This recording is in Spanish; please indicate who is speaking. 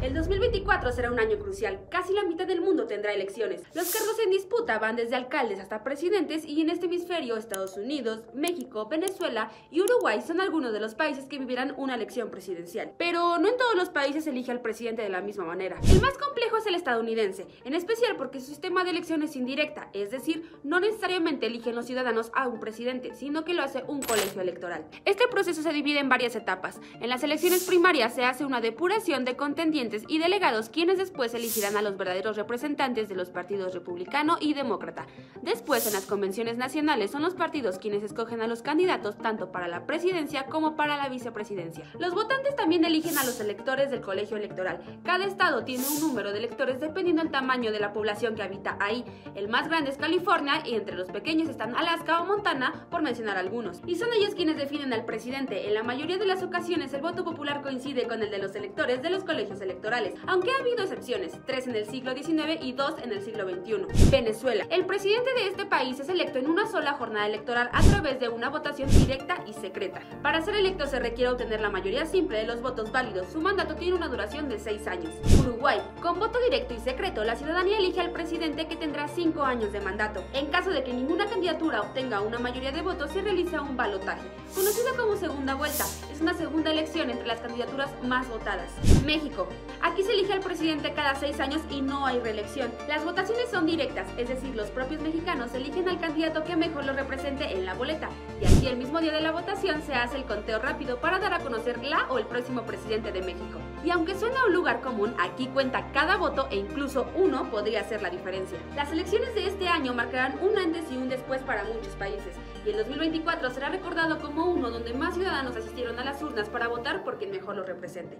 Speaker 1: El 2024 será un año crucial. Casi la mitad del mundo tendrá elecciones. Los cargos en disputa van desde alcaldes hasta presidentes y en este hemisferio Estados Unidos, México, Venezuela y Uruguay son algunos de los países que vivirán una elección presidencial. Pero no en todos los países elige al presidente de la misma manera. El más complejo es el estadounidense, en especial porque su sistema de elección es indirecta, es decir, no necesariamente eligen los ciudadanos a un presidente, sino que lo hace un colegio electoral. Este proceso se divide en varias etapas. En las elecciones primarias se hace una depuración de contendientes y delegados quienes después elegirán a los verdaderos representantes de los partidos republicano y demócrata. Después, en las convenciones nacionales, son los partidos quienes escogen a los candidatos tanto para la presidencia como para la vicepresidencia. Los votantes también eligen a los electores del colegio electoral. Cada estado tiene un número de electores dependiendo del tamaño de la población que habita ahí. El más grande es California y entre los pequeños están Alaska o Montana, por mencionar algunos. Y son ellos quienes definen al presidente. En la mayoría de las ocasiones el voto popular coincide con el de los electores de los colegios electorales aunque ha habido excepciones, tres en el siglo XIX y dos en el siglo XXI. Venezuela. El presidente de este país es electo en una sola jornada electoral a través de una votación directa y secreta. Para ser electo se requiere obtener la mayoría simple de los votos válidos. Su mandato tiene una duración de seis años. Uruguay. Con voto directo y secreto, la ciudadanía elige al presidente que tendrá cinco años de mandato. En caso de que ninguna candidatura obtenga una mayoría de votos, se realiza un balotaje, conocido como segunda vuelta. Es una segunda elección entre las candidaturas más votadas. México. Aquí se elige al presidente cada seis años y no hay reelección. Las votaciones son directas, es decir, los propios mexicanos eligen al candidato que mejor lo represente en la boleta. Y así el mismo día de la votación se hace el conteo rápido para dar a conocer la o el próximo presidente de México. Y aunque suena un lugar común, aquí cuenta cada voto e incluso uno podría hacer la diferencia. Las elecciones de este año marcarán un antes y un después para muchos países. Y el 2024 será recordado como uno donde más ciudadanos asistieron a las urnas para votar por quien mejor lo represente.